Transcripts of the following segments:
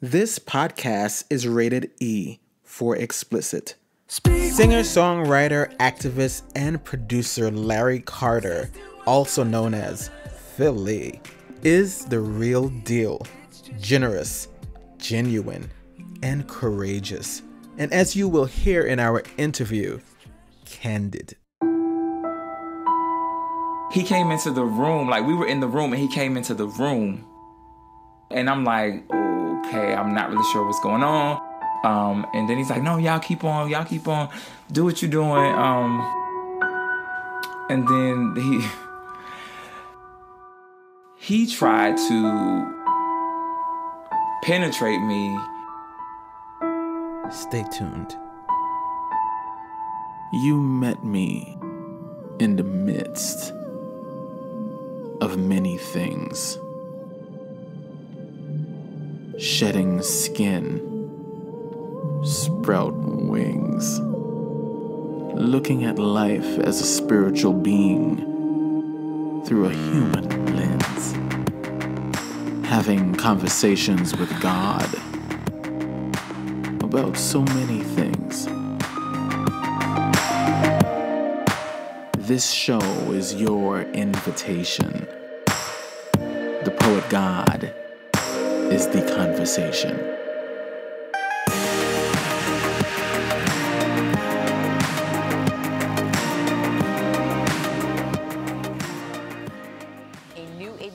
This podcast is rated E for explicit. Singer, songwriter, activist, and producer Larry Carter, also known as Phylle, is the real deal. Generous, genuine, and courageous. And as you will hear in our interview, candid. He came into the room, like we were in the room, and he came into the room. And I'm like, okay, I'm not really sure what's going on. Um, and then he's like, no, y'all keep on, y'all keep on, do what you're doing. Um, and then he he tried to penetrate me. Stay tuned. You met me in the midst of many things. Shedding skin, sprout wings, looking at life as a spiritual being through a human lens, having conversations with God about so many things. This show is your invitation. The poet God is the conversation.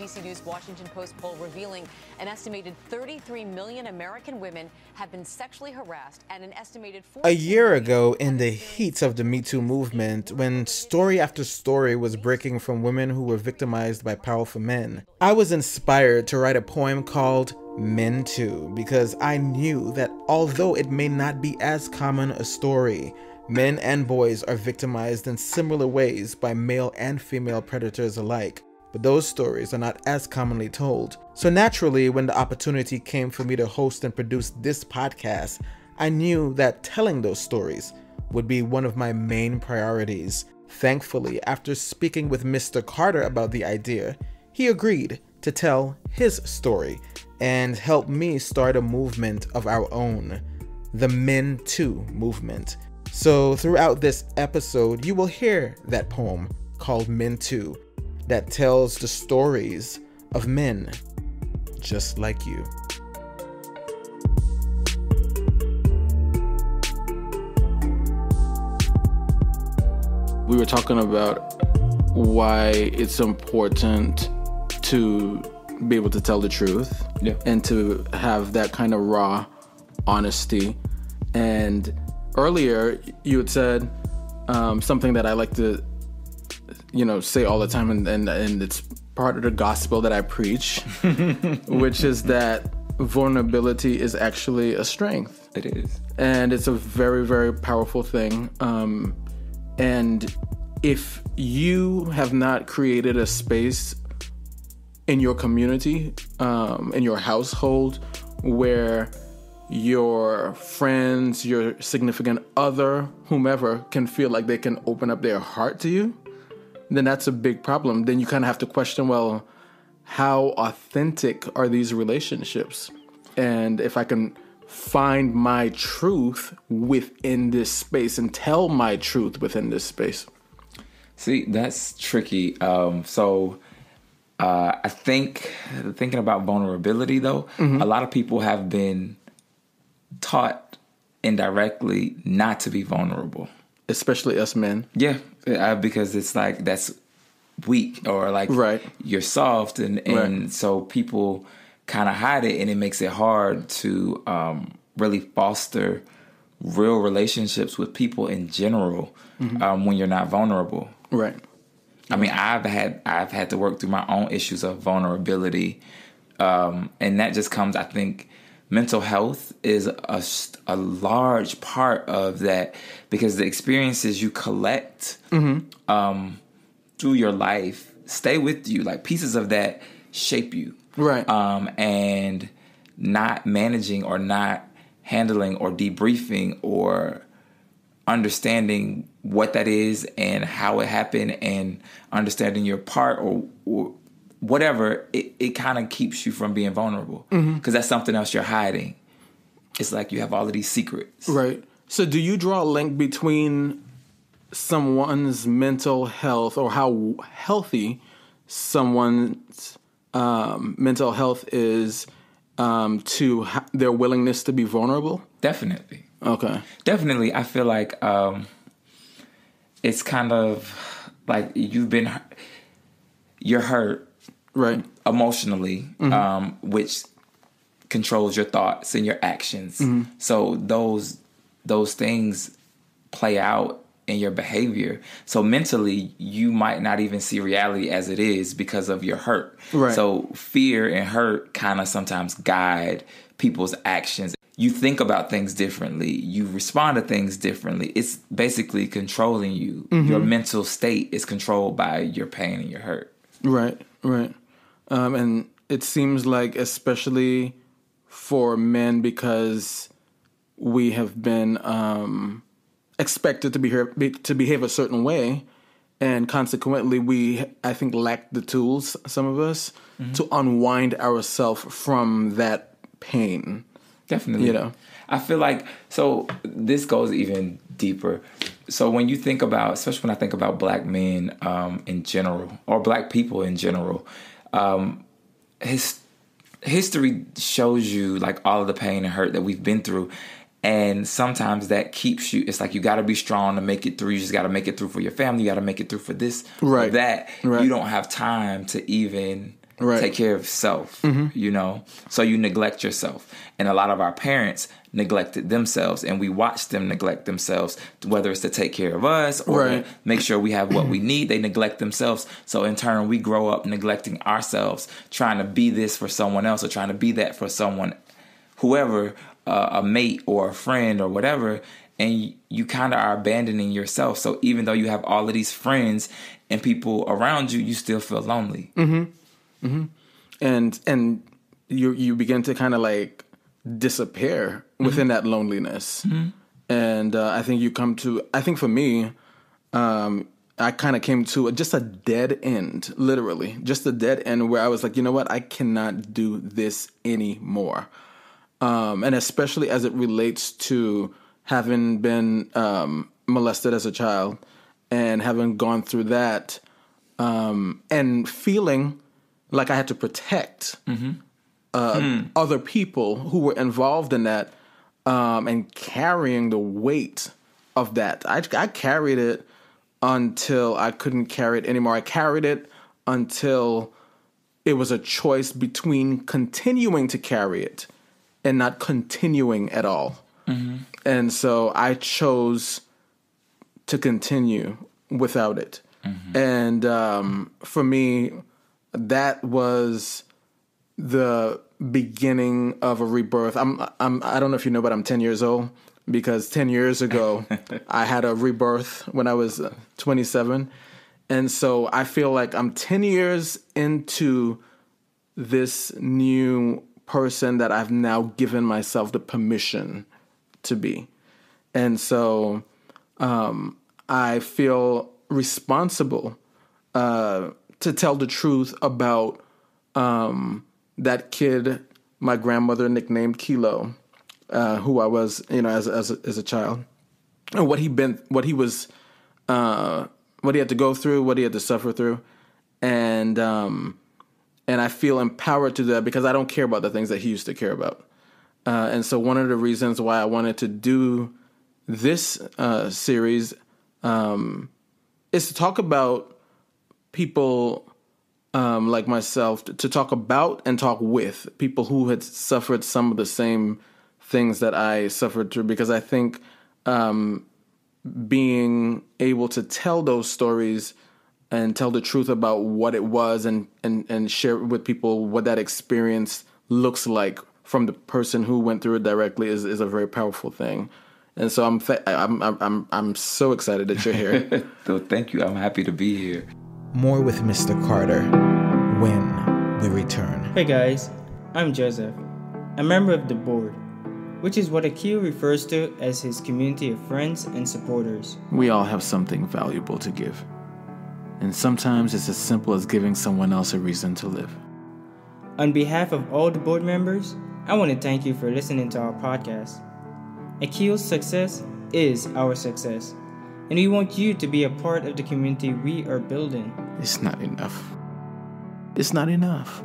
ABC News Washington Post poll revealing an estimated 33 million American women have been sexually harassed and an estimated A year ago, in the heat of the Me Too movement, when story after story was breaking from women who were victimized by powerful men, I was inspired to write a poem called Men Too because I knew that although it may not be as common a story, men and boys are victimized in similar ways by male and female predators alike but those stories are not as commonly told. So naturally, when the opportunity came for me to host and produce this podcast, I knew that telling those stories would be one of my main priorities. Thankfully, after speaking with Mr. Carter about the idea, he agreed to tell his story and help me start a movement of our own, the Men Too movement. So, throughout this episode, you will hear that poem called Men Too that tells the stories of men just like you. We were talking about why it's important to be able to tell the truth Yeah. and to have that kind of raw honesty. And earlier, you had said um, something that I like to, you know, say all the time, and, and, and it's part of the gospel that I preach, which is that vulnerability is actually a strength It is. and it's a very very powerful thing um, and if you have not created a space in your community um, in your household where your friends your significant other whomever can feel like they can open up their heart to you then that's a big problem then you kind of have to question well how authentic are these relationships and if i can find my truth within this space and tell my truth within this space See, that's tricky. Um, so uh, I think thinking about vulnerability, though, a lot of people have been taught indirectly not to be vulnerable. Especially us men Yeah, uh, because it's like that's weak or like Right. you're soft, and and Right. so people kind of hide it, and it makes it hard to um, really foster real relationships with people in general um, when you're not vulnerable. right I mean, I've had I've had to work through my own issues of vulnerability, um, and that just comes. I think mental health is a, a large part of that because the experiences you collect um, through your life stay with you. Like pieces of that shape you, Right. Um, and not managing or not handling or debriefing or understanding what that is and how it happened and understanding your part or, or whatever, it, it kind of keeps you from being vulnerable because Mm-hmm. that's something else you're hiding. It's like you have all of these secrets. Right. So, do you draw a link between someone's mental health or how healthy someone's um, mental health is um, to ha- their willingness to be vulnerable? Definitely. Okay. definitely i feel like um it's kind of like you've been you're hurt Right. emotionally mm-hmm. um which controls your thoughts and your actions. Mm-hmm. So those those things play out in your behavior. So mentally you might not even see reality as it is because of your hurt. Right. so fear and hurt kind of sometimes guide people's actions. You think about things differently. You respond to things differently. It's basically controlling you. Your mm-hmm. mental state is controlled by your pain and your hurt. Right, right. Um, and it seems like, especially for men, because we have been um, expected to behave, be, to behave a certain way, and consequently, we, I think, lack the tools, some of us, to unwind ourselves from that pain. Definitely. You know. I feel like so this goes even deeper. So when you think about, especially when I think about black men um, in general or black people in general, um, his history shows you like all of the pain and hurt that we've been through. And sometimes that keeps you. It's like you got to be strong to make it through. You just got to make it through for your family. You got to make it through for this, Right. that. Right. You don't have time to even Right. take care of self, you know? So you neglect yourself. And a lot of our parents neglected themselves and we watched them neglect themselves, whether it's to take care of us or Right. make sure we have what we need, they neglect themselves. So in turn, we grow up neglecting ourselves, trying to be this for someone else or trying to be that for someone, whoever, uh, a mate or a friend or whatever. And you, you kind of are abandoning yourself. So even though you have all of these friends and people around you, you still feel lonely. And and you you begin to kind of like disappear within that loneliness. And uh, i think you come to i think for me um i kind of came to just a dead end literally. Just a dead end where i was like you know what? I cannot do this anymore. Um and especially as it relates to having been um molested as a child and having gone through that um and feeling like I had to protect uh, other people who were involved in that um, and carrying the weight of that. I, I carried it until I couldn't carry it anymore. I carried it until it was a choice between continuing to carry it and not continuing at all. And so I chose to continue without it. And um, for me, that was the beginning of a rebirth. I'm, I'm, I don't know if you know, but I'm 10 years old because 10 years ago I had a rebirth when I was uh, 27. And so I feel like I'm 10 years into this new person that I've now given myself the permission to be. And so um, I feel responsible uh, to tell the truth about um, that kid my grandmother nicknamed Kilo, uh, who I was, you know, as as a, as a child, and what he been, what he was, uh, what he had to go through, what he had to suffer through, and um, and I feel empowered to that because I don't care about the things that he used to care about, uh, and so one of the reasons why I wanted to do this uh, series um, is to talk about people um, like myself to, talk about and talk with people who had suffered some of the same things that I suffered through because I think um, being able to tell those stories and tell the truth about what it was and, and, and share with people what that experience looks like from the person who went through it directly is, is a very powerful thing. And so I'm, th- I'm, I'm, I'm, I'm so excited that you're here. So thank you. I'm happy to be here. More with Mr. Carter when we return. Hey guys, I'm Joseph, a member of the board, which is what Akil refers to as his community of friends and supporters. we all have something valuable to give. And sometimes it's as simple as giving someone else a reason to live. On behalf of all the board members, I want to thank you for listening to our podcast. Akil's success is our success, and we want you to be a part of the community we are building It's not enough. It's not enough.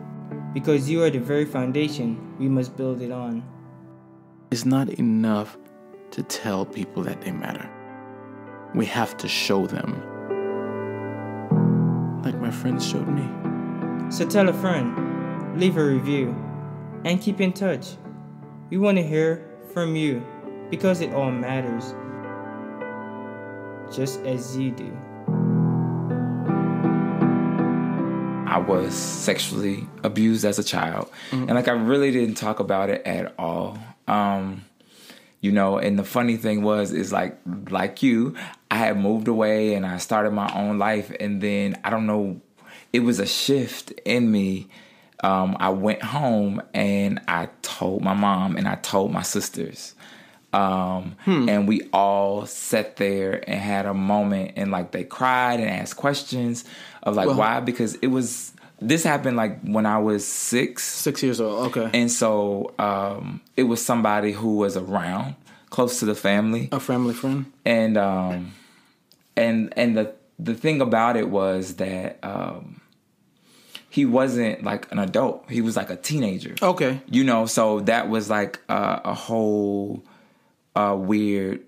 because you are the very foundation we must build it on. It's not enough to tell people that they matter. We have to show them. Like my friends showed me. So tell a friend, leave a review, and keep in touch. We want to hear from you because it all matters, just as you do. I was sexually abused as a child, and like I really didn't talk about it at all. Um, you know, and the funny thing was, is like like you, I had moved away and I started my own life, and then I don't know, it was a shift in me. Um, I went home and I told my mom and I told my sisters. Um, and we all sat there and had a moment and like they cried and asked questions of like why because it was this happened like when I was six Six years old. Okay. and so um, it was somebody who was around close to the family a family friend. and um and and the the thing about it was that um he wasn't like an adult he was like a teenager Okay. you know so that was like uh, a whole uh weird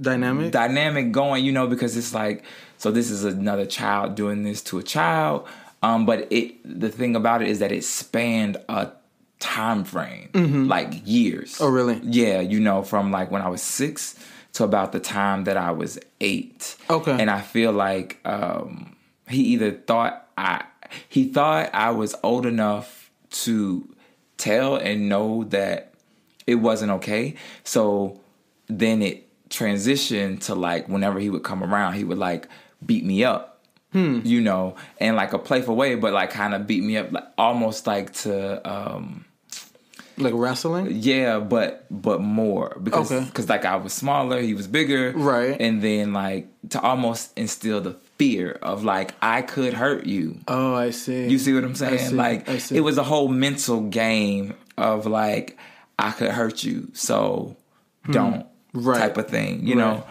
Dynamic. dynamic going, you know, because it's like, so this is another child doing this to a child. Um, but it the thing about it is that it spanned a time frame, like years. Oh, really? Yeah, you know, from like when I was six to about the time that I was eight. Okay. And I feel like um, he either thought I he thought I was old enough to tell and know that it wasn't okay. So then it transitioned to like whenever he would come around, he would like beat me up. You know, in like a playful way, but like kind of beat me up, like almost like to um like wrestling. yeah, but but more because Okay. cause like I was smaller, he was bigger, Right. And then like to almost instill the fear of like I could hurt you. Oh, I see. You see what I'm saying? Like I see. it was a whole mental game of like I could hurt you, so don't Hmm. Right. type of thing, you Right. know.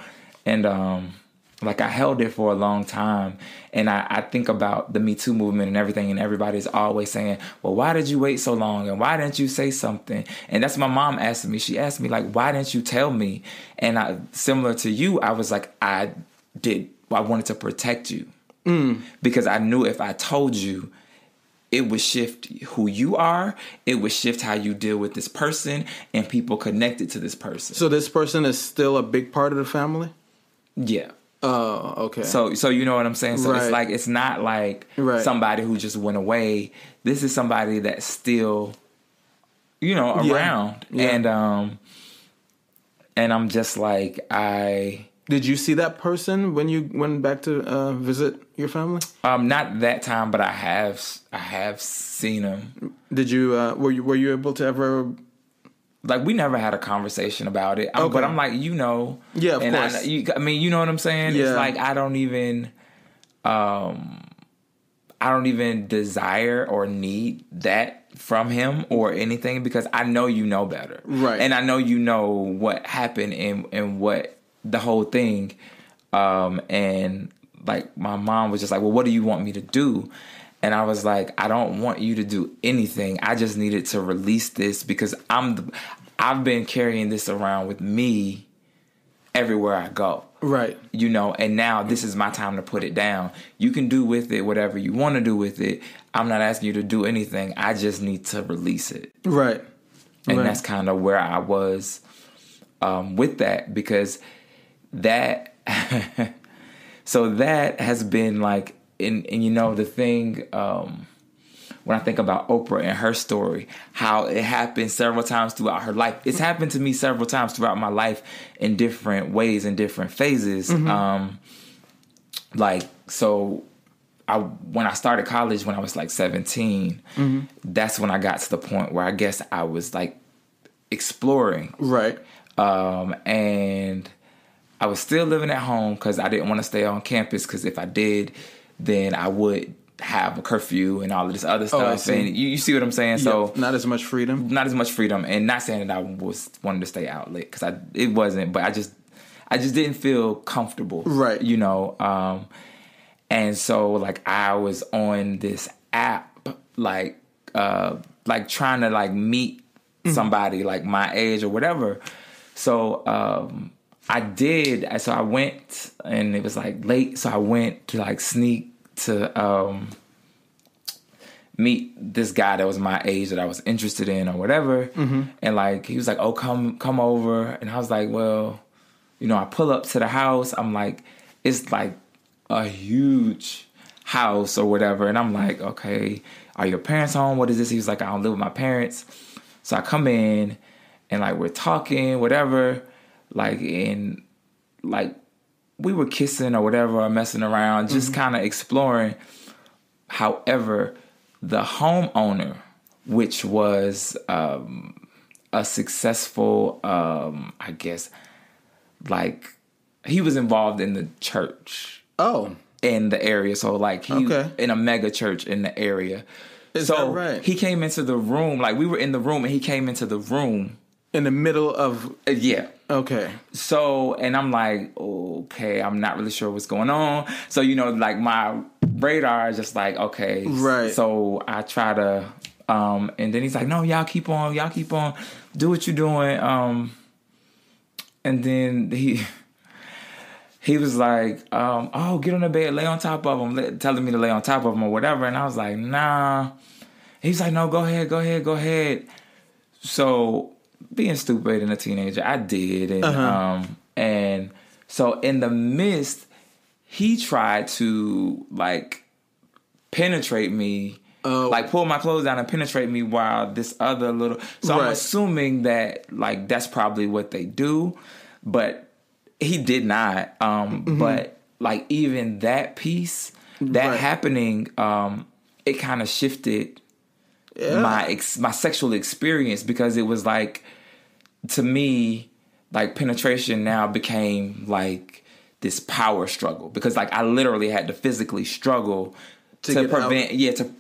And um, like I held it for a long time, and I, I think about the Me Too movement and everything, and everybody's always saying, "Well, why did you wait so long? And why didn't you say something?" And that's my mom asked me. She asked me like, "Why didn't you tell me?" And I, similar to you, I was like, "I did. I wanted to protect you." because I knew if I told you, it would shift who you are, it would shift how you deal with this person and people connected to this person. so this person is still a big part of the family. yeah. Oh, okay. So so you know what I'm saying? So Right. it's like it's not like Right. somebody who just went away. This is somebody that's still you know Yeah. around. Yeah. And um and I'm just like I did you see that person when you went back to uh, visit your family? um not that time but I have I have seen him Did you uh, were you were you able to ever? like we never had a conversation about it. Um, But I'm like, you know, Yeah, of and I, course. you, I mean, you know what I'm saying? Yeah. It's like I don't even, um, I don't even desire or need that from him or anything because I know you know better, Right. And I know you know what happened and and what the whole thing, um, and like my mom was just like, well, what do you want me to do? And I was like, I don't want you to do anything. I just needed to release this because I'm, the, I've been carrying this around with me everywhere I go. Right. You know, and now this is my time to put it down. You can do with it whatever you want to do with it. I'm not asking you to do anything. I just need to release it. Right. And Right. that's kind of where I was um, with that because that, so that has been like, and, and you know, the thing, um, when I think about Oprah and her story, how it happened several times throughout her life. It's happened to me several times throughout my life in different ways, in different phases. Um, like, so I when I started college when I was like 17, that's when I got to the point where I guess I was like exploring Right. um, and I was still living at home because I didn't want to stay on campus because if I did, then I would have a curfew and all of this other Oh, stuff. see. and you, you see what I'm saying? So not as much freedom. not as much freedom, and not saying that I was wanting to stay out late because I it wasn't, but I just I just didn't feel comfortable, Right. You know, um, and so like I was on this app, like uh, like trying to like meet somebody like my age or whatever. So um, I did. So I went, and it was like late. So I went to like sneak to. Um, meet this guy that was my age that I was interested in or whatever. And like he was like, "Oh, come come over." And I was like, "Well, you know, I pull up to the house. I'm like, it's like a huge house or whatever." And I'm like, "Okay, are your parents home? What is this?" He was like, "I don't live with my parents." So I come in and like we're talking, whatever, like in like we were kissing or whatever or messing around, just kind of exploring. However, the homeowner, which was um, a successful, um, I guess, like he was involved in the church Oh, in the area. So like he Okay. in a mega church in the area. Is so that right? he came into the room, like we were in the room, and he came into the room. In the middle of Uh, Yeah, okay. so and i'm like okay i'm not really sure what's going on. So you know like my radar is just like okay. Right. so i try to um and then he's like no y'all keep on y'all keep on. Do what you're doing. Um and then he he was like um oh get on the bed lay on top of him telling me to lay on top of him or whatever. And i was like nah. He's like no go ahead go ahead go ahead. So being stupid and a teenager i did and um and so in the midst he tried to like penetrate me Oh. like pull my clothes down and penetrate me while this other little so i'm assuming that like that's probably what they do but he did not um but like even that piece that Mm-hmm. Right. happening um it kind of shifted Yeah. my ex- my sexual experience because it was like to me like penetration now became like this power struggle because like I literally had to physically struggle To to, prevent out. Mm. yeah to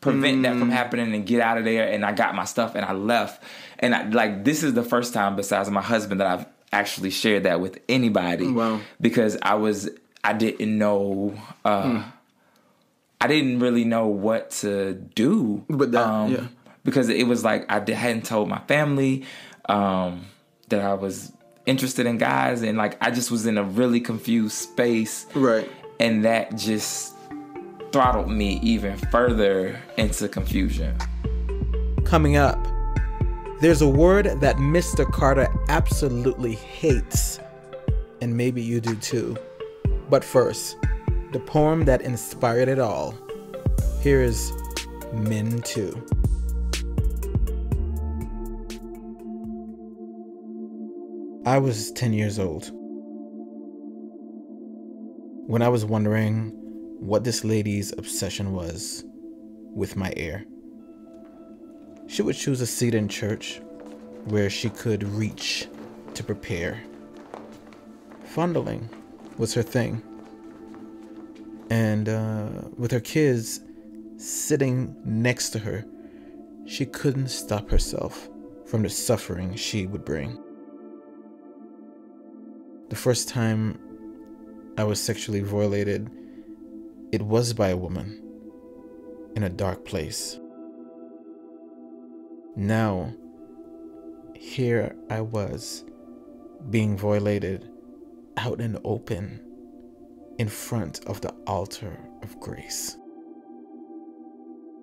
prevent that from happening and get out of there and I got my stuff and I left and I, like this is the first time besides my husband that I've actually shared that with anybody Wow. because I was I didn't know uh I didn't really know what to do With that, yeah. because it was like I hadn't told my family um, that I was interested in guys, and like I just was in a really confused space, Right. and that just throttled me even further into confusion. Coming up, there's a word that Mr. Carter absolutely hates, and maybe you do too. But first, the poem that inspired it all. Here is Men Too. I was 10 years old when I was wondering what this lady's obsession was with my ear. She would choose a seat in church where she could reach to prepare. Fondling was her thing. And uh, with her kids sitting next to her, she couldn't stop herself from the suffering she would bring. The first time I was sexually violated, it was by a woman in a dark place. Now, here I was being violated out in the open in front of the altar of grace.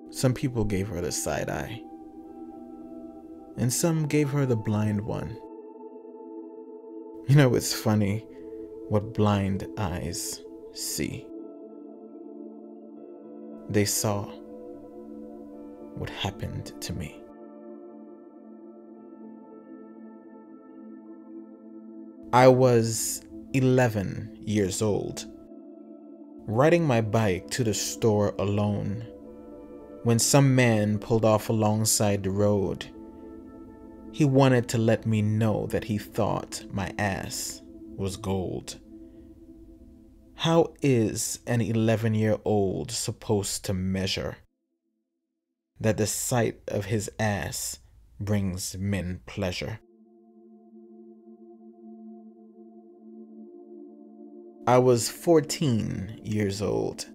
Some people gave her the side eye, and some gave her the blind one. You know, it's funny what blind eyes see. They saw what happened to me. I was 11 years old, riding my bike to the store alone when some man pulled off alongside the road. He wanted to let me know that he thought my ass was gold. How is an 11 year old supposed to measure that the sight of his ass brings men pleasure? I was 14 years old,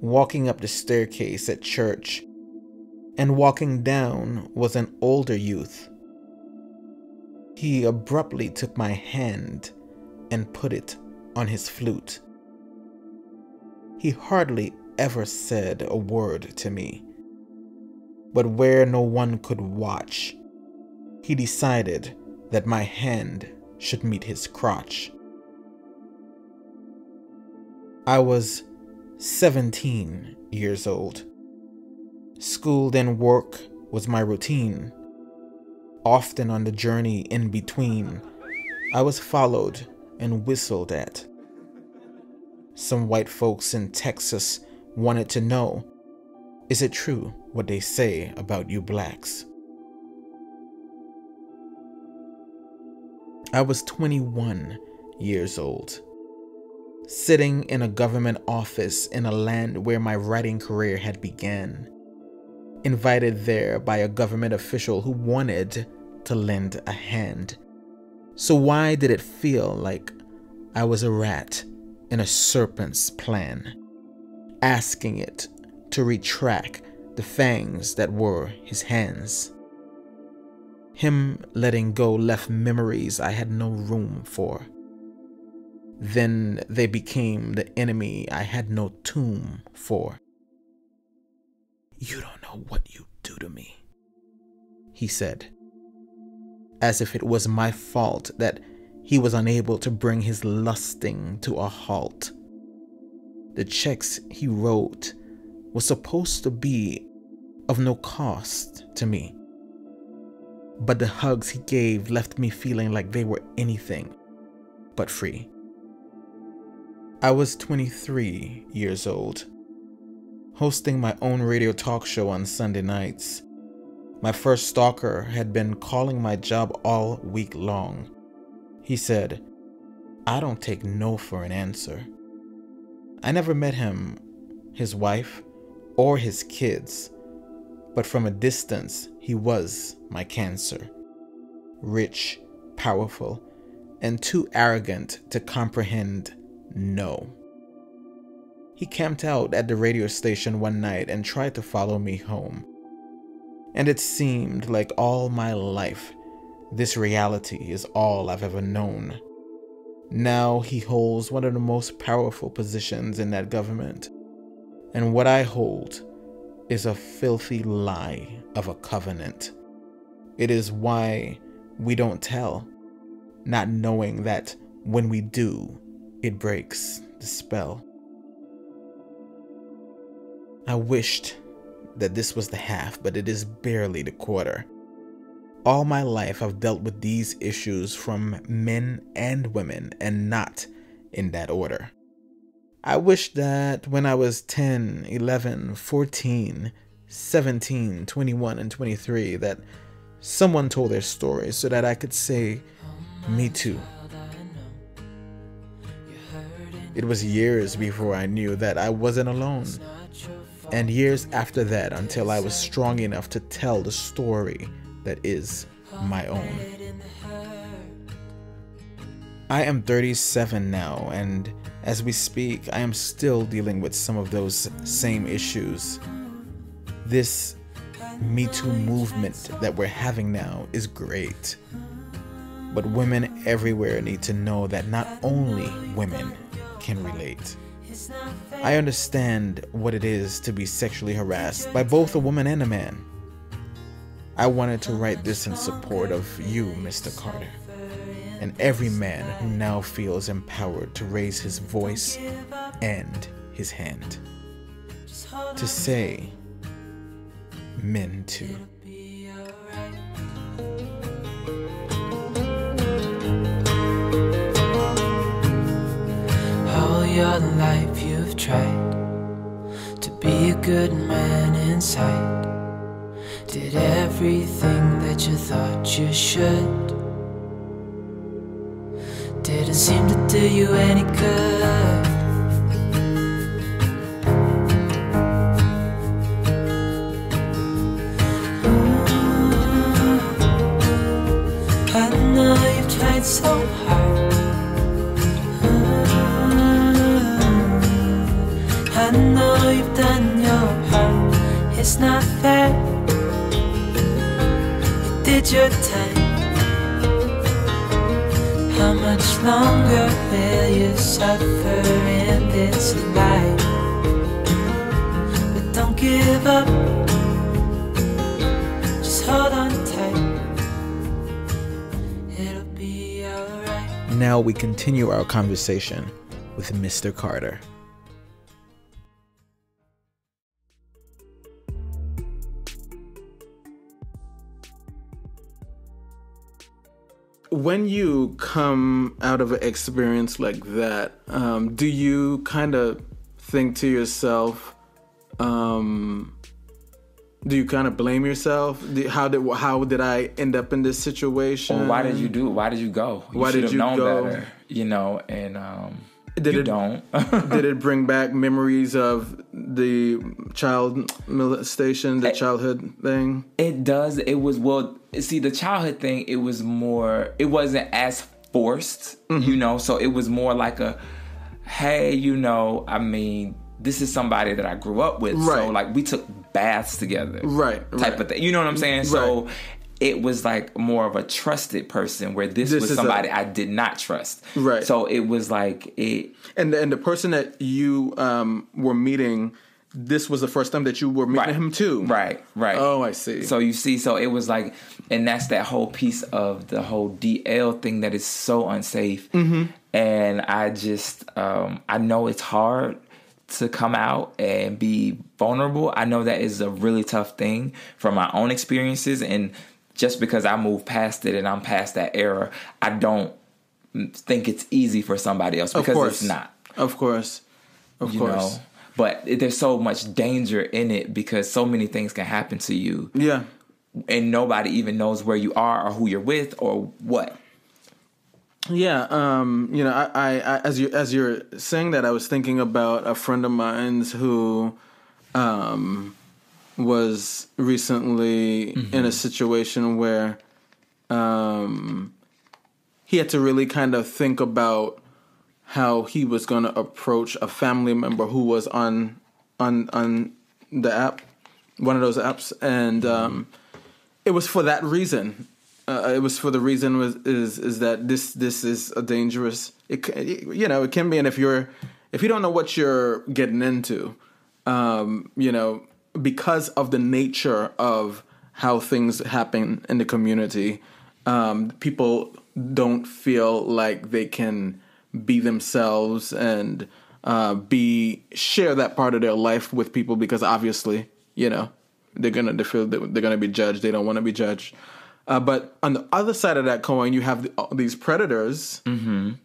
walking up the staircase at church, and walking down was an older youth. He abruptly took my hand and put it on his flute. He hardly ever said a word to me, but where no one could watch, he decided that my hand should meet his crotch. I was 17 years old. School and work was my routine. Often on the journey in between, I was followed and whistled at. Some white folks in Texas wanted to know is it true what they say about you blacks? I was 21 years old sitting in a government office in a land where my writing career had began, invited there by a government official who wanted to lend a hand. So why did it feel like I was a rat in a serpent's plan, asking it to retract the fangs that were his hands? Him letting go left memories I had no room for. Then they became the enemy I had no tomb for. You don't know what you do to me, he said, as if it was my fault that he was unable to bring his lusting to a halt. The checks he wrote were supposed to be of no cost to me. But the hugs he gave left me feeling like they were anything but free. I was 23 years old, hosting my own radio talk show on Sunday nights. My first stalker had been calling my job all week long. He said, I don't take no for an answer. I never met him, his wife, or his kids, but from a distance, he was my cancer. Rich, powerful, and too arrogant to comprehend no. He camped out at the radio station one night and tried to follow me home. And it seemed like all my life, this reality is all I've ever known. Now he holds one of the most powerful positions in that government. And what I hold is a filthy lie of a covenant. It is why we don't tell, not knowing that when we do, it breaks the spell. I wished that this was the half, but it is barely the quarter. All my life, I've dealt with these issues from men and women, and not in that order. I wish that when I was 10, 11, 14, 17, 21, and 23, that someone told their story so that I could say, Me too. It was years before I knew that I wasn't alone, and years after that until I was strong enough to tell the story that is my own. I am 37 now, and as we speak, I am still dealing with some of those same issues. This Me Too movement that we're having now is great. But women everywhere need to know that not only women can relate. I understand what it is to be sexually harassed by both a woman and a man. I wanted to write this in support of you, Mr. Carter, and every man who now feels empowered to raise his voice and his hand. To say, men too. Your life you've tried to be a good man inside. Did everything that you thought you should. Didn't seem to do you any good. Suffer in this life? But don't give up. Just hold on tight. It'll be alright. Now we continue our conversation with Mr. Carter. When you come out of an experience like that, um, do you kind of think to yourself, um, do you kind of blame yourself? How did how did I end up in this situation? Or why did you do it? Why did you go? You Why did you known go? better, you know, and um Did you it- don't. did it bring back memories of the child molestation, the Eh. childhood thing? It does. It was well. See, the childhood thing. It was more. It wasn't as forced, Mm-hmm. you know. So it was more like a, hey, you know. I mean, this is somebody that I grew up with. So like we took baths together, Right, Type right. of thing. You know what I'm saying? So. It was like more of a trusted person, where this, This was somebody I did not trust. Right. So it was like it. And the, and the person that you um, were meeting, this was the first time that you were meeting Right. him too. Right, right. Oh, I see. So you see, so it was like, and that's that whole piece of the whole DL thing that is so unsafe. Mm-hmm. And I just, um, I know it's hard to come out and be vulnerable. I know that is a really tough thing from my own experiences. And just because I moved past it and I'm past that era, I don't think it's easy for somebody else because it's not Of course. Of you course. know but there's so much danger in it because so many things can happen to you Yeah. and nobody even knows where you are or who you're with or what Yeah, um, you know, I, I, I as you as you're saying that, I was thinking about a friend of mine's who um, was recently in a situation where um, he had to really kind of think about how he was going to approach a family member who was on on on the app, one of those apps, and um, it was for that reason. Uh, it was for the reason was is is that this this is a dangerous. It you know it can be, and if you're if you don't know what you're getting into, um, you know because of the nature of how things happen in the community, um, people don't feel like they can be themselves and uh, be share that part of their life with people because obviously you know they're gonna they feel that they're gonna be judged. They don't want to be judged. Uh, but on the other side of that coin, you have these predators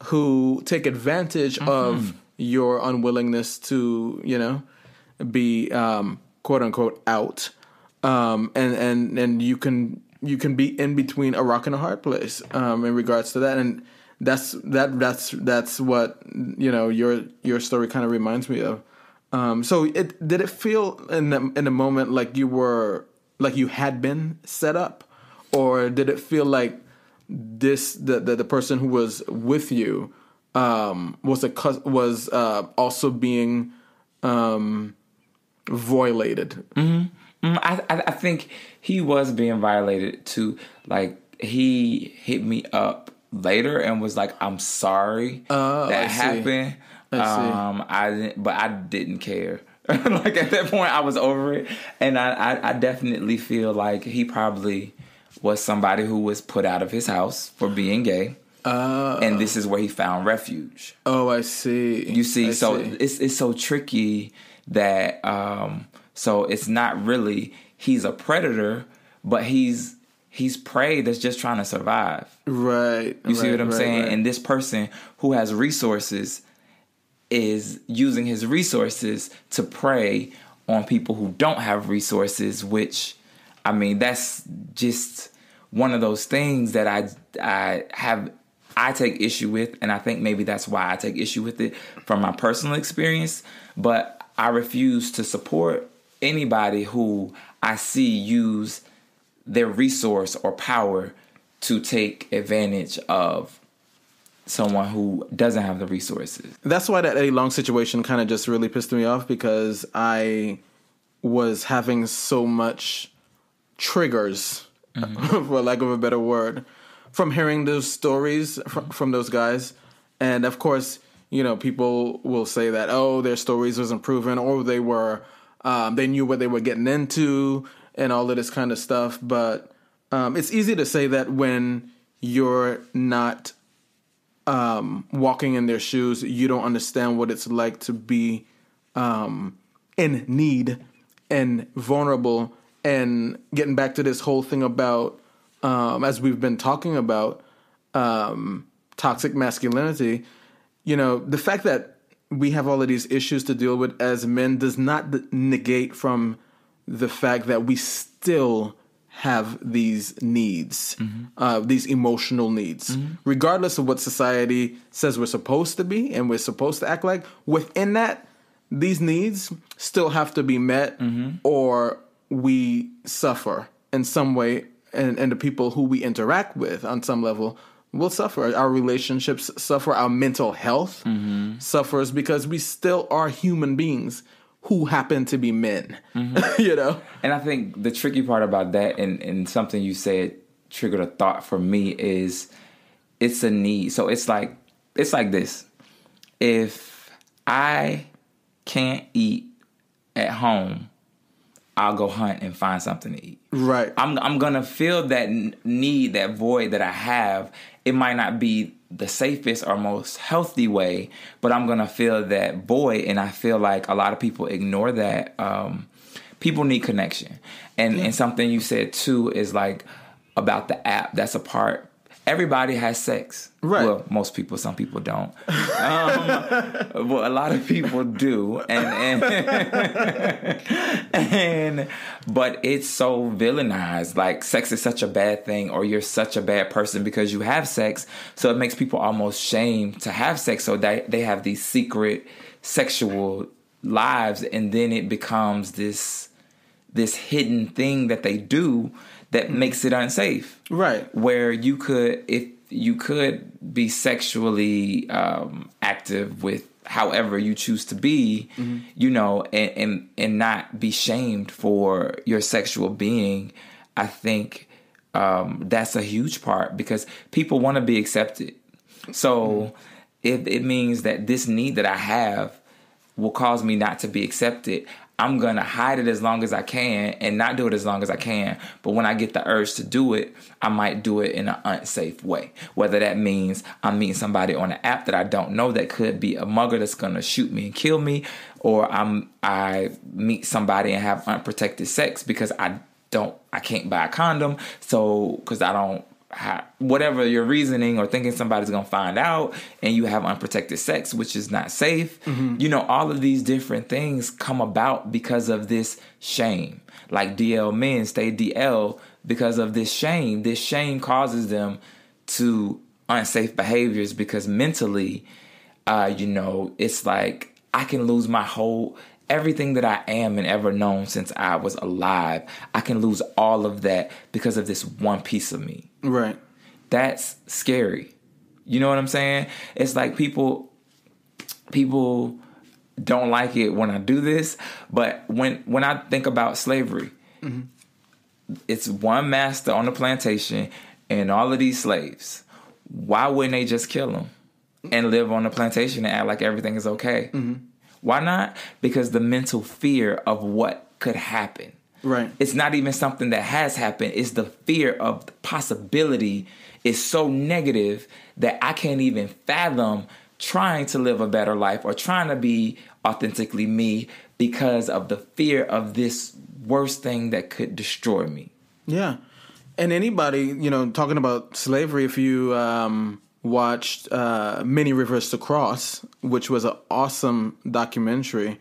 who take advantage of your unwillingness to, you know, be um, quote unquote out, um, and and and you can you can be in between a rock and a hard place um, in regards to that, and that's that that's that's what you know your your story kind of reminds me of. Um, so it did it feel in the, in a moment like you were like you had been set up, or did it feel like this the the, the person who was with you um, was a was uh, also being um, violated? Mm, I, I I think he was being violated too. Like he hit me up later and was like, "I'm sorry I that see. happened." I. Um, I didn't, but I didn't care. like at that point, I was over it, and I, I I definitely feel like he probably was somebody who was put out of his house for being gay. and this is where he found refuge. Oh, I see. You see, I so see. it's it's so tricky that um so it's not really he's a predator, but he's he's prey that's just trying to survive. right. You see right, what I'm right, saying? right. And this person who has resources is using his resources to prey on people who don't have resources, which I mean, that's just one of those things that I I have I take issue with, and I think maybe that's why I take issue with it from my personal experience. But I refuse to support anybody who I see use their resource or power to take advantage of someone who doesn't have the resources. That's why that Eddie Long situation kind of just really pissed me off because I was having so much triggers, for lack of a better word, from hearing those stories from, from those guys. And of course, you know, people will say that, oh, their stories wasn't proven or they were, um, they knew what they were getting into and all of this kind of stuff. But um, it's easy to say that when you're not um, walking in their shoes, you don't understand what it's like to be um, in need and vulnerable. And getting back to this whole thing about, um, as we've been talking about, um, toxic masculinity, you know, the fact that we have all of these issues to deal with as men does not negate from the fact that we still have these needs, mm-hmm. uh, these emotional needs, mm-hmm. regardless of what society says we're supposed to be and we're supposed to act like. Within that, these needs still have to be met, mm-hmm. or we suffer in some way, and, and the people who we interact with on some level will suffer. Our relationships suffer. Our mental health mm-hmm. suffers because we still are human beings who happen to be men. Mm-hmm. you know? And I think the tricky part about that and, and something you said triggered a thought for me is it's a need. So it's like it's like this. If I can't eat at home, I'll go hunt and find something to eat. Right. I'm I'm gonna feel that need, that void that I have. It might not be the safest or most healthy way, but I'm gonna feel that void, and I feel like a lot of people ignore that. Um, people need connection, and yeah. and something you said too is like about the app. That's a part everybody has sex. Right. Well, most people. Some people don't. Um, well, a lot of people do, and and, and but it's so villainized. Like sex is such a bad thing, or you're such a bad person because you have sex. So it makes people almost shame to have sex. So they they have these secret sexual lives, and then it becomes this this hidden thing that they do that makes it unsafe. Right. Where you could, if you could be sexually um, active with however you choose to be, mm-hmm. you know, and, and and not be shamed for your sexual being. I think um, that's a huge part because people want to be accepted. So mm-hmm. if it means that this need that I have will cause me not to be accepted, I'm gonna hide it as long as I can and not do it as long as I can. But when I get the urge to do it, I might do it in an unsafe way. Whether that means I'm meeting somebody on an app that I don't know that could be a mugger that's gonna shoot me and kill me, or I'm I meet somebody and have unprotected sex because I don't I can't buy a condom, so because I don't whatever your reasoning or thinking somebody's gonna find out and you have unprotected sex which is not safe mm-hmm. you know all of these different things come about because of this shame like dl men stay dl because of this shame this shame causes them to unsafe behaviors because mentally uh you know it's like i can lose my whole everything that I am and ever known since I was alive, I can lose all of that because of this one piece of me. Right. That's scary. You know what I'm saying? It's like people people don't like it when I do this, but when when I think about slavery, mm-hmm. it's one master on the plantation and all of these slaves. Why wouldn't they just kill them and live on the plantation and act like everything is okay? Mm-hmm why not? Because the mental fear of what could happen. Right. It's not even something that has happened. It's the fear of the possibility is so negative that I can't even fathom trying to live a better life or trying to be authentically me because of the fear of this worst thing that could destroy me. Yeah. And anybody, you know, talking about slavery, if you um watched uh, Many Rivers to Cross, which was an awesome documentary.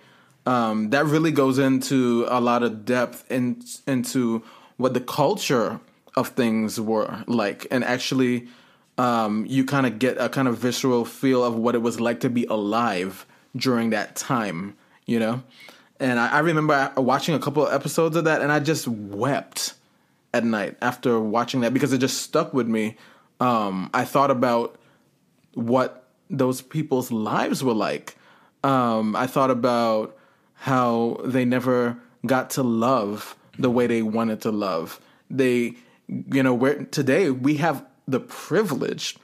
Um, that really goes into a lot of depth in, into what the culture of things were like, and actually, um, you kind of get a kind of visceral feel of what it was like to be alive during that time, you know. And I, I remember watching a couple of episodes of that, and I just wept at night after watching that because it just stuck with me. Um, I thought about what those people's lives were like. Um, I thought about how they never got to love the way they wanted to love. They, you know, where today we have the privilege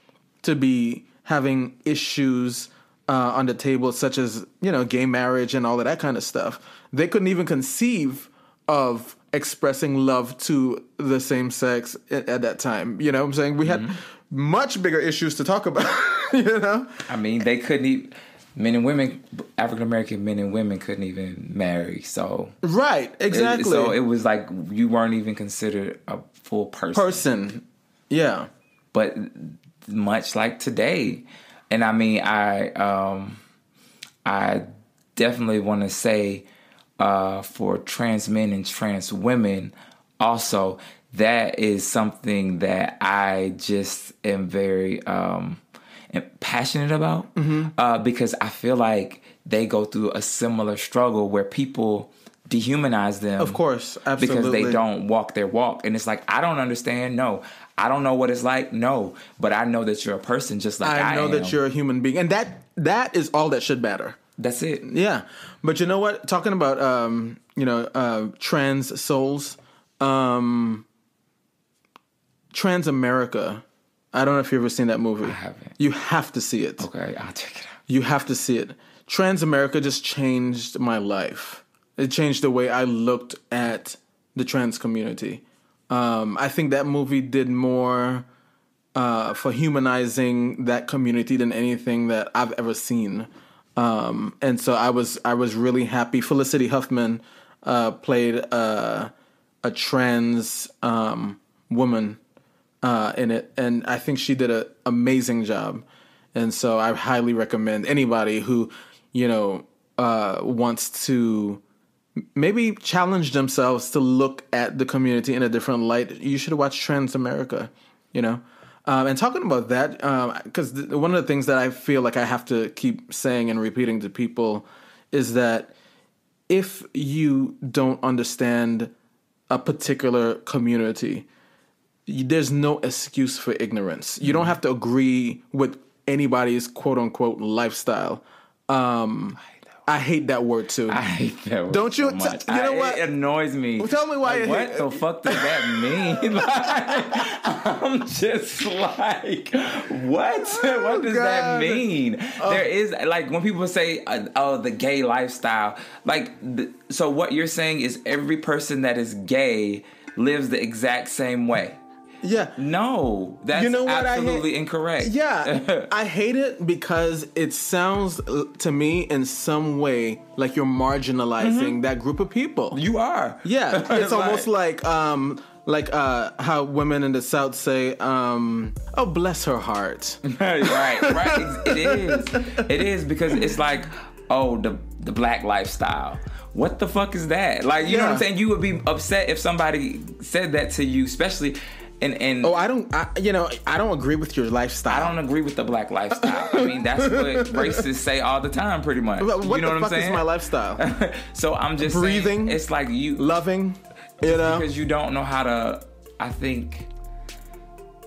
to be having issues uh, on the table, such as you know, gay marriage and all of that kind of stuff. They couldn't even conceive of expressing love to the same sex at, at that time. You know what I'm saying? We had much bigger issues to talk about, you know? I mean, they couldn't even. Men and women, African American men and women couldn't even marry. So Right, it- exactly. so it was like you weren't even considered a full person. person. Yeah. but much like today and i mean i um i definitely want to say uh for trans men and trans women also that is something that i just am very um passionate about uh because i feel like they go through a similar struggle where people dehumanize them Of course, absolutely. because they don't walk their walk and it's like i don't understand no i don't know what it's like no but i know that you're a person just like i, I know am. that you're a human being. And that that is all that should matter. that's it Yeah. But you know what? Talking about um, you know, uh trans souls, um Transamerica. I don't know if you've ever seen that movie. I haven't. You have to see it. okay i'll check it out You have to see it. Transamerica just changed my life. It changed the way I looked at the trans community. Um, I think that movie did more uh, for humanizing that community than anything that I've ever seen. Um, and so I was I was really happy. Felicity Huffman uh, played uh, a trans um, woman uh, in it, and I think she did an amazing job. And so I highly recommend anybody who, you know, uh, wants to maybe challenge themselves to look at the community in a different light. You should watch Transamerica. You know, um, and talking about that, because th- one of the things that I feel like I have to keep saying and repeating to people is that if you don't understand a particular community, there's no excuse for ignorance. You don't have to agree with anybody's quote unquote lifestyle. Um, I hate that word too. I hate that word Don't you- so t- you know I- what? It annoys me. Well, tell me why Like, what hate- the fuck does that mean? like, I'm just like, what? what does that God. mean? there is like when people say, uh, "Oh, the gay lifestyle." Like, th- so what you're saying is every person that is gay lives the exact same way. Yeah. No, that's You know what I hate? absolutely incorrect. Yeah, I hate it because it sounds uh, to me in some way like you're marginalizing that group of people. you are. Yeah, it's Like- almost like um like uh how women in the south say um oh bless her heart. right, right. It is. It is because it's like, oh, the the black lifestyle. What the fuck is that? Like, you know what I'm saying? You would be upset if somebody said that to you, especially. And and Oh, I don't I, you know, I don't agree with your lifestyle. I don't agree with the black lifestyle. I mean, that's what racists say all the time, pretty much. What you know the what I'm saying? is my lifestyle? so I'm just Breathing. Saying, it's like you Loving, you know. because you don't know how to. I think.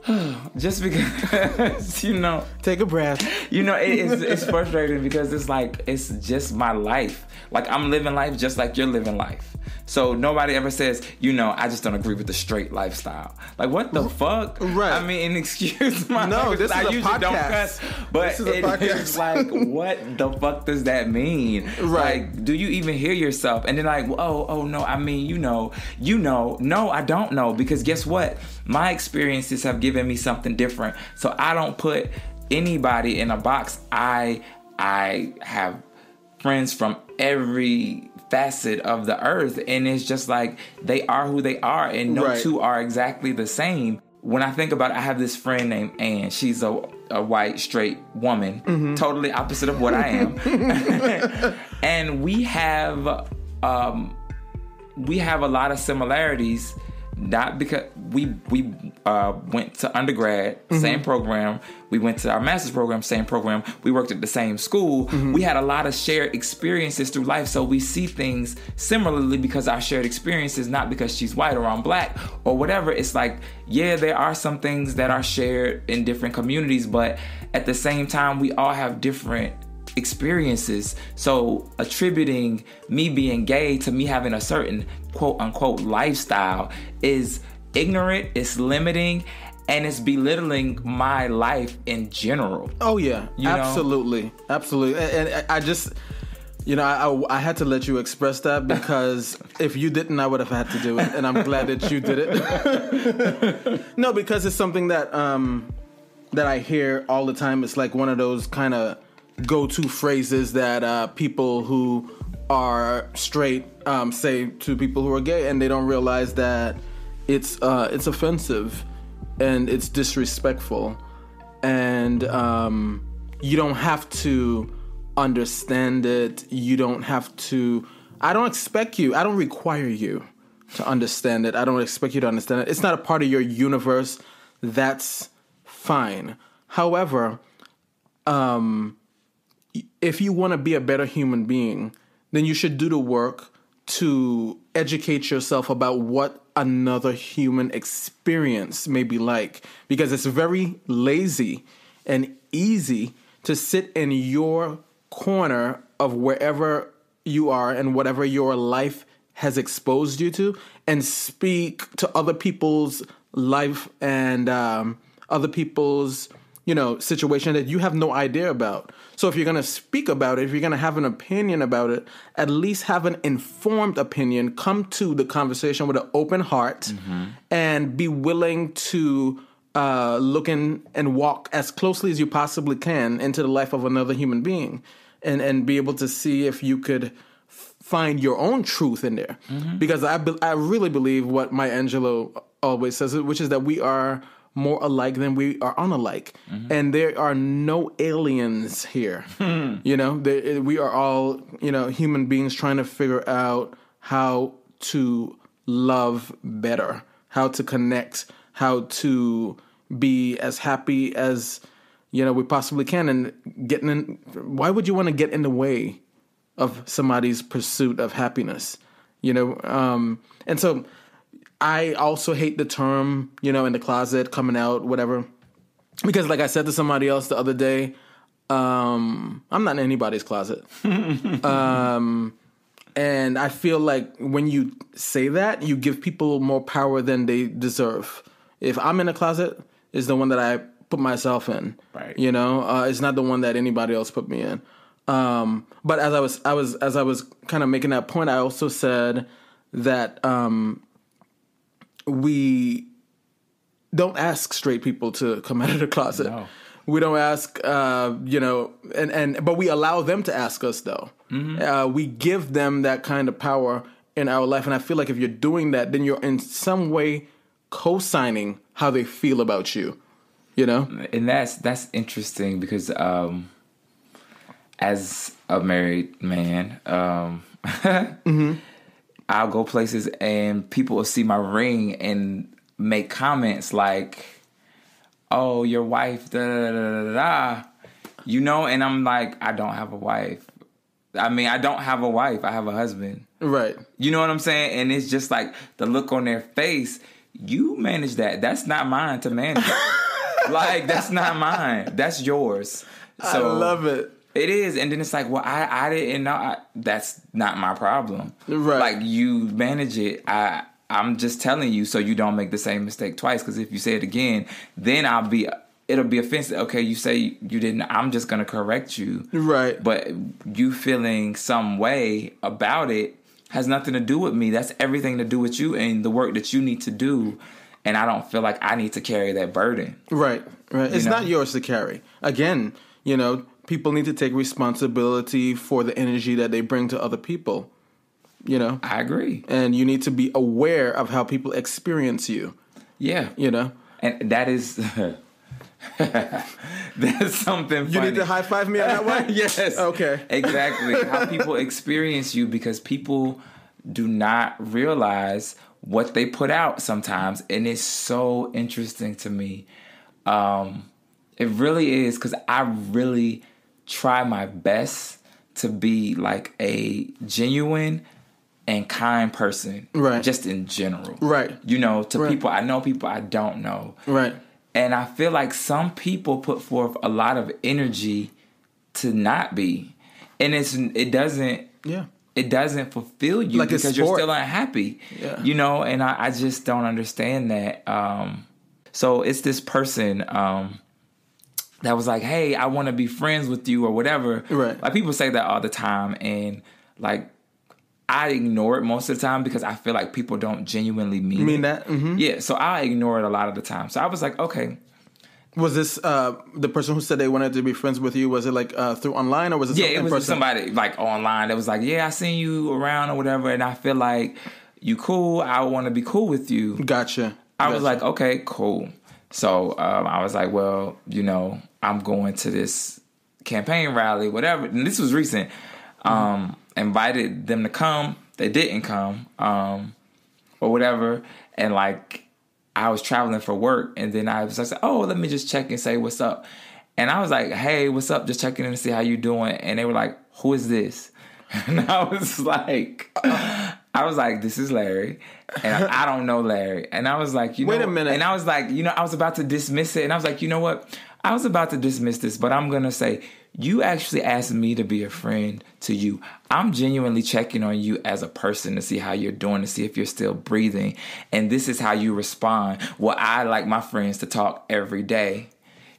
Just because you know, Take a breath. you know, it, it's it's frustrating because it's like it's just my life. Like I'm living life just like you're living life. So nobody ever says, you know, I just don't agree with the straight lifestyle. Like what the fuck? Right. I mean, excuse my No, this is I a usually don't podcast. cuss, but This is a it podcast. is like, what the fuck does that mean? Right. Like, do you even hear yourself? And then like, oh, oh no, I mean, you know, you know, no, I don't know because guess what? My experiences have given me something different. So I don't put anybody in a box. I I have friends from every facet of the earth and it's just like they are who they are and no Right. two are exactly the same when i think about it i have this friend named anne she's a, a white straight woman Mm-hmm. totally opposite of what i am and we have um we have a lot of similarities not because we we uh, went to undergrad, Mm-hmm. same program. We went to our master's program, same program. We worked at the same school. Mm-hmm. We had a lot of shared experiences through life, so we see things similarly because our shared experiences, not because she's white or I'm black or whatever. It's like, yeah, there are some things that are shared in different communities, but at the same time, we all have different experiences. So attributing me being gay to me having a certain quote unquote lifestyle is ignorant, it's limiting, and it's belittling my life in general. Oh yeah, You know? absolutely, absolutely. And, and I just, you know, I, I had to let you express that because if you didn't, I would have had to do it, and I'm glad that you did it. no, because it's something that um that I hear all the time. It's like one of those kind of go-to phrases that uh, people who are straight um, say to people who are gay, and they don't realize that it's uh, it's offensive and it's disrespectful, and um, you don't have to understand it. You don't have to. I don't expect you. I don't require you to understand it. I don't expect you to understand it. It's not a part of your universe. That's fine. However, um, if you want to be a better human being, then you should do the work to educate yourself about what another human experience may be like. Because it's very lazy and easy to sit in your corner of wherever you are and whatever your life has exposed you to and speak to other people's life and um, other people's you know situation that you have no idea about. So if you're going to speak about it if you're going to have an opinion about it at least have an informed opinion come to the conversation with an open heart and be willing to uh, look in and walk as closely as you possibly can into the life of another human being and and be able to see if you could find your own truth in there. Because I, be- I really believe what Maya Angelou always says which is that we are more alike than we are unalike. And there are no aliens here. You know there, we are all you know human beings trying to figure out how to love better how to connect how to be as happy as you know we possibly can. And getting in why would you want to get in the way of somebody's pursuit of happiness? You know um and so i also hate the term you know in the closet coming out whatever. Because like i said to somebody else the other day um i'm not in anybody's closet. Um and i feel like when you say that you give people more power than they deserve. If i'm in a closet it's the one that i put myself in Right. you know? Uh, it's not the one that anybody else put me in. Um but as i was i was as i was kind of making that point i also said that um we don't ask straight people to come out of the closet. No. We don't ask, uh, you know, and, and but we allow them to ask us though. Uh, we give them that kind of power in our life, and I feel like if you're doing that, then you're in some way co-signing how they feel about you. You know, and that's that's interesting because um as a married man um i'll go places and people will see my ring and make comments like oh your wife da da da da da you know and i'm like i don't have a wife i mean i don't have a wife i have a husband right? you know what I'm saying? And it's just like the look on their face. You manage that. That's not mine to manage. like that's not mine. That's yours. So I love it. It is, and then it's like, well, I I didn't know. I, that's not my problem. Right. Like you manage it. I I'm just telling you so you don't make the same mistake twice. Because if you say it again, then I'll be. It'll be offensive. Okay, you say you didn't. I'm just gonna correct you. Right. But you feeling some way about it has nothing to do with me. That's everything to do with you and the work that you need to do. And I don't feel like I need to carry that burden. Right, right. It's know? not yours to carry. Again, you know, people need to take responsibility for the energy that they bring to other people. You know, I agree. and you need to be aware of how people experience you. Yeah. You know, And that is that's something you need to high five me on that one. yes. Okay. Exactly. How people experience you because people do not realize what they put out sometimes, and it's so interesting to me. Um, it really is because I really try my best to be like a genuine and kind person, Right. Just in general, Right. You know, to Right. people I know, people I don't know, Right. and I feel like some people put forth a lot of energy to not be, and it's it doesn't Yeah. it doesn't fulfill you Like because you're still unhappy. Yeah. You know, and I, I just don't understand that. Um, so it's this person um, that was like, "Hey, I want to be friends with you" or whatever. Right. Like people say that all the time, and like I ignore it most of the time because I feel like people don't genuinely mean Mean it. that? Mhm. Yeah. So I ignore it a lot of the time. So I was like, okay. Was this uh, the person who said they wanted to be friends with you? Was it like uh, through online or was it Yeah, it was person? somebody like online that was like, "Yeah, I seen you around or whatever," and I feel like you cool. I want to be cool with you. Gotcha. I was like, okay, cool. So um, I was like, well, you know, I'm going to this campaign rally, whatever. And this was recent. Um, invited them to come. They didn't come, um, or whatever. And like, I was traveling for work, and then I was like, oh, let me just check and say what's up. And I was like, hey, what's up? Just checking in to see how you doing. And they were like, who is this? And I was like, I was like, this is Larry. And I, I don't know Larry. And I was like, you Wait know, a minute. And I was like, you know, I was about to dismiss it. And I was like, you know what? I was about to dismiss this, but I'm going to say, you actually asked me to be a friend to you. I'm genuinely checking on you as a person to see how you're doing, to see if you're still breathing. And this is how you respond. Well, I like my friends to talk every day.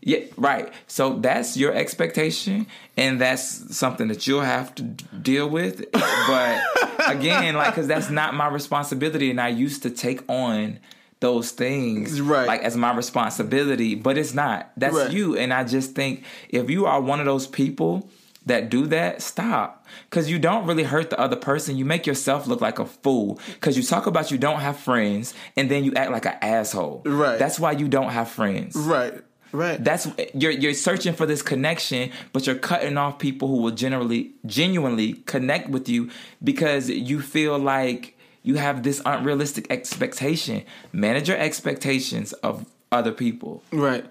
Yeah, right. So that's your expectation, and that's something that you'll have to d- deal with. But again, like, because that's not my responsibility, and I used to take on those things, Right. Like as my responsibility, but it's not. That's Right. you, and I just think if you are one of those people that do that, stop. Because you don't really hurt the other person. You make yourself look like a fool. Because you talk about you don't have friends, and then you act like an asshole. Right. That's why you don't have friends. right. Right. That's you're you're searching for this connection, but you're cutting off people who will generally genuinely connect with you because you feel like you have this unrealistic expectation. Manage your expectations of other people. Right.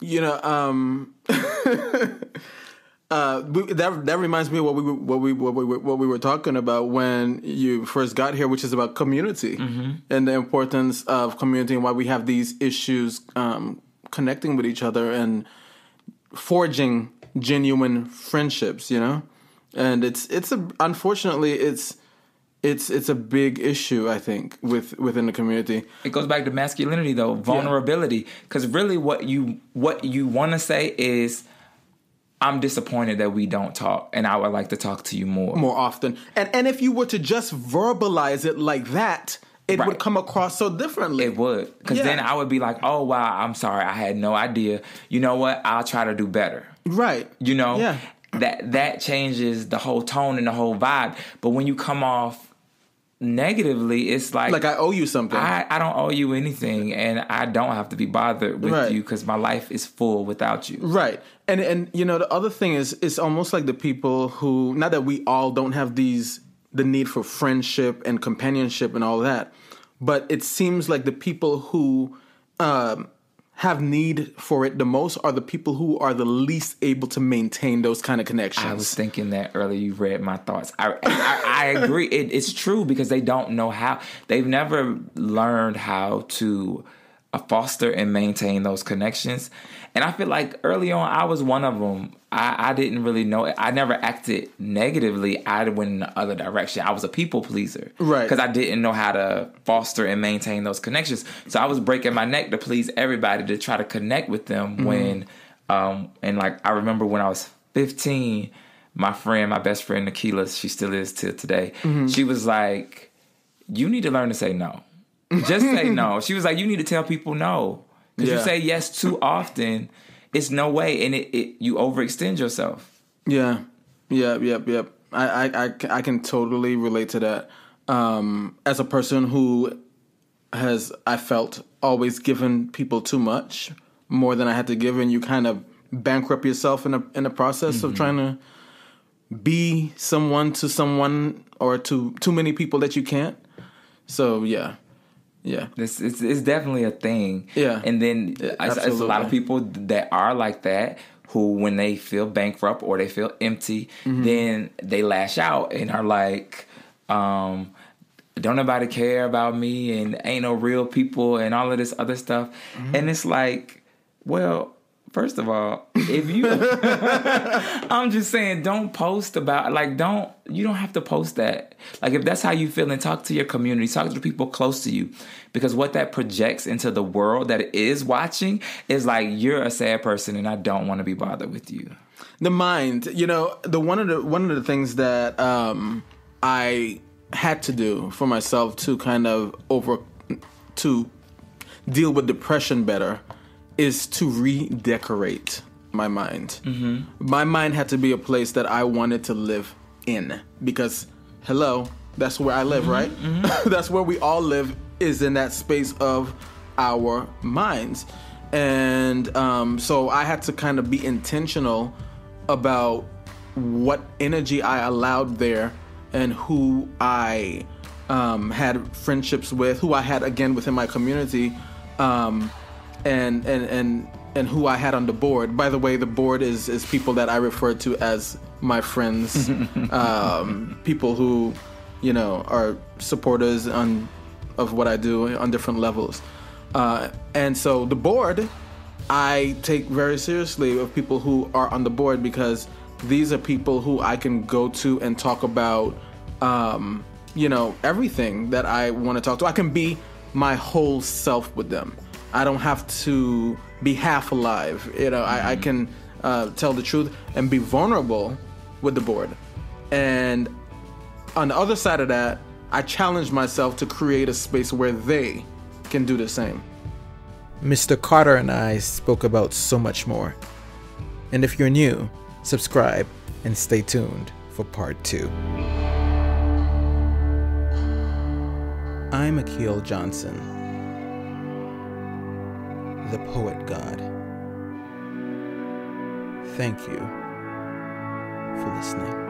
You know, um uh that that reminds me of what we what we what we what we were talking about when you first got here, which is about community and the importance of community and why we have these issues um connecting with each other and forging genuine friendships, you know? And it's it's a unfortunately it's it's it's a big issue I think with within the community. It goes back to masculinity though, vulnerability. Because really, what you what you want to say is, I'm disappointed that we don't talk, and I would like to talk to you more. more often. And and if you were to just verbalize it like that, it Right. would come across so differently. It would, because Yeah. then I would be like, "Oh wow, I'm sorry, I had no idea." You know what? I'll try to do better. Right. You know, Yeah. that that changes the whole tone and the whole vibe. But when you come off negatively, it's like Like I owe you something. I, I don't owe you anything, and I don't have to be bothered with Right. you because my life is full without you. Right. And and you know the other thing is it's almost like the people who not that we all don't have these the need for friendship and companionship and all that, but it seems like the people who um have need for it the most are the people who are the least able to maintain those kind of connections. I was thinking that earlier. You read my thoughts. I I, I agree. It, it's true because they don't know how. They've never learned how to foster and maintain those connections. And I feel like early on, I was one of them. I, I didn't really know. it. I never acted negatively. I went in the other direction. I was a people pleaser, Right. Because I didn't know how to foster and maintain those connections. So I was breaking my neck to please everybody to try to connect with them. When, um, and like I remember when I was 15, my friend, my best friend Nikila, she still is till today. She was like, "You need to learn to say no. Just say no." She was like, "You need to tell people no because Yeah. you say yes too often. It's no way, and it, it you overextend yourself." Yeah, yeah, yep, yep. I, I, I, I can totally relate to that. Um, as a person who has, I felt always given people too much, more than I had to give, and you kind of bankrupt yourself in a in the process of trying to be someone to someone or to too many people that you can't. So yeah, Yeah. It's, it's, it's definitely a thing. Yeah. And then Yeah, it's a lot of people that are like that who, when they feel bankrupt or they feel empty, Mm-hmm. then they lash out and are like, um, don't nobody care about me and ain't no real people and all of this other stuff. Mm-hmm. And it's like, well, first of all, if you I'm just saying don't post about like don't you don't have to post that. Like if that's how you feel and talk to your community, talk to the people close to you. Because what that projects into the world that is watching is like you're a sad person and I don't want to be bothered with you. the mind you know the one of the one of the things that um i had to do for myself to kind of over to deal with depression better is to redecorate my mind. Mm-hmm. my mind had to be a place that i wanted to live in because hello that's where i live right? That's where we all live is in that space of our minds. And um, so i had to kind of be intentional about what energy I allowed there and who I um, had friendships with, who I had again within my community, um, and and and and who I had on the board. By the way, the board is is people that I refer to as my friends, um, people who you know are supporters on of what I do on different levels, uh, and so the board I take very seriously of people who are on the board because these are people who I can go to and talk about, um, you know, everything that I want to talk to. I can be my whole self with them. I don't have to be half alive. You know, I, I can uh, tell the truth and be vulnerable with the board. And on the other side of that, I challenge myself to create a space where they can do the same. Mr. Carter and I spoke about so much more. And if you're new, subscribe and stay tuned for part two. I'm Akil Johnson, the poet god. Thank you for listening.